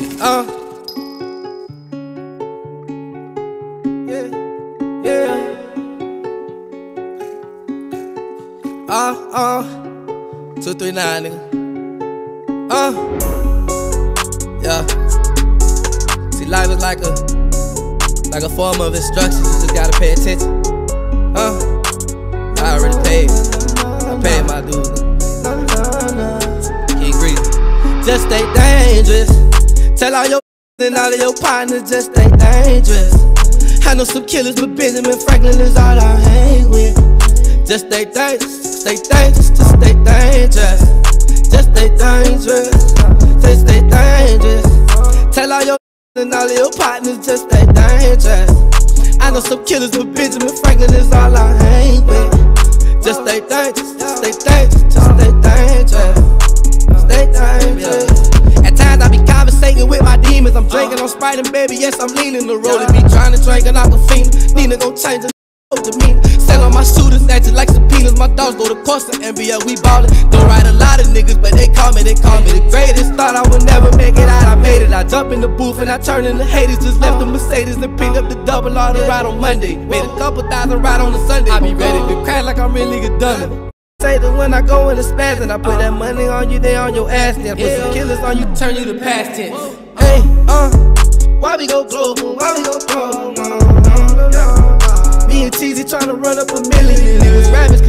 Uh. Yeah. Yeah. Uh, uh. 239, nigga. Uh. Yeah. See, life is like a like a form of instruction. You just gotta pay attention. Uh. I already paid. I paid my dues. King Greedy. Just stay dangerous. Tell all your and all of your partners just stay dangerous. I know some killers, but Benjamin Franklin is all I hang with. Just stay dangerous, stay dangerous, just stay dangerous. Just stay dangerous, just stay dangerous. Tell all your and all of your partners just stay dangerous. I know some killers, but Benjamin Franklin is all I hang with. Just stay dangerous, just stay dangerous, just stay dangerous. I'm drinking on Sprite and baby, yes, I'm leaning the road. Be trying to drink and out the fiend. Nina gon' change the demeanor. Sell on my shooters, acting like subpoenas. My dogs go to course in NBA, we ballin'. Don't write a lot of niggas, but they call me, they call me the greatest. Thought I would never make it out, I made it. I jump in the booth and I turn into haters. Just left the Mercedes and picked up the double R to ride on Monday. Made a couple thousand ride on the Sunday. I be ready to crack like I'm really a dummy. Say that when I go in the spaz and I put that money on you, they on your ass. Then put some killers on you, turn you to past tense. Hey, uh, why we go global? Why we go global? Me and Cheesy tryna run up a million. Niggas rabbits